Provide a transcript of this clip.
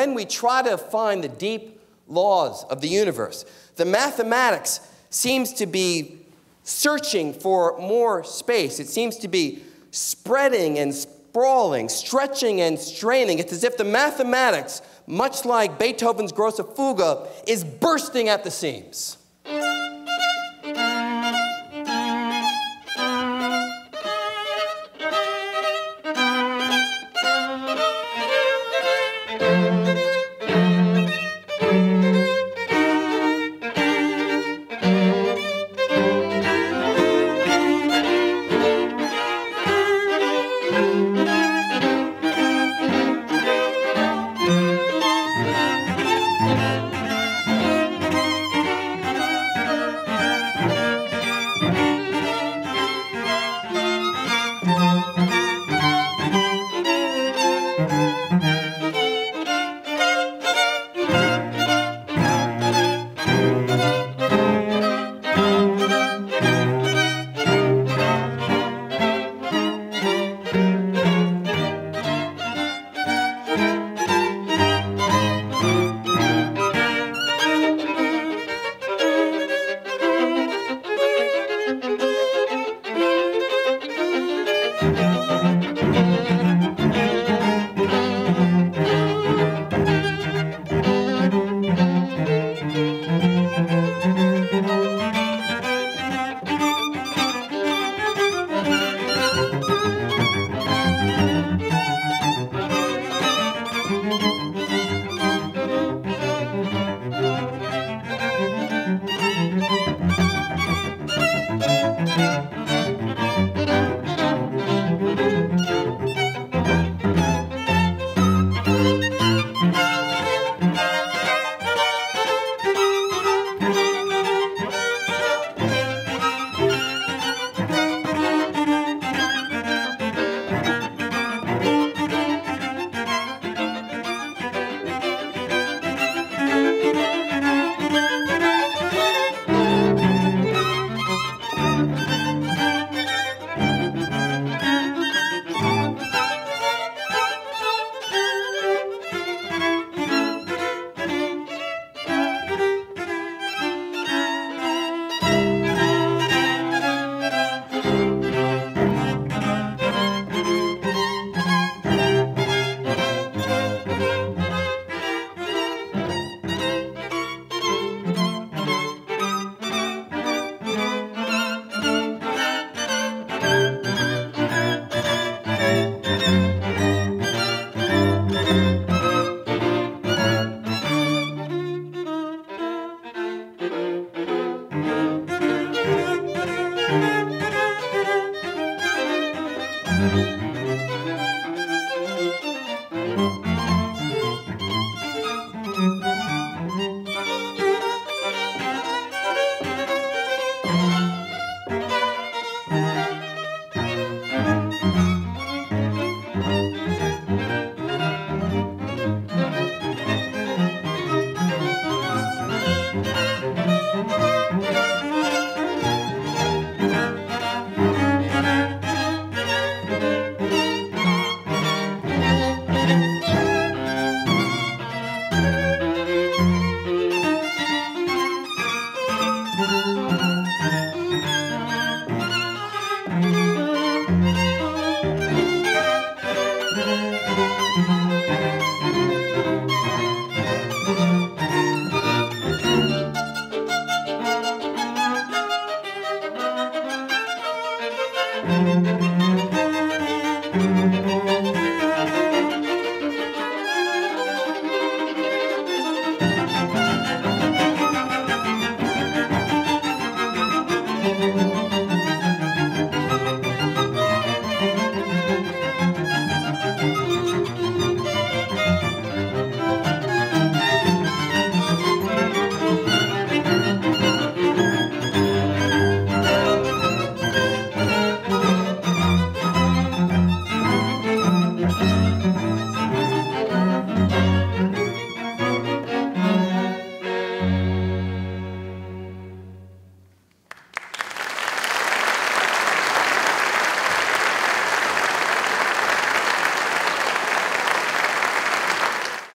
when we try to find the deep laws of the universe, the mathematics seems to be searching for more space. It seems to be spreading and sprawling, stretching and straining. It's as if the mathematics, much like Beethoven's Grosse Fuge, is bursting at the seams.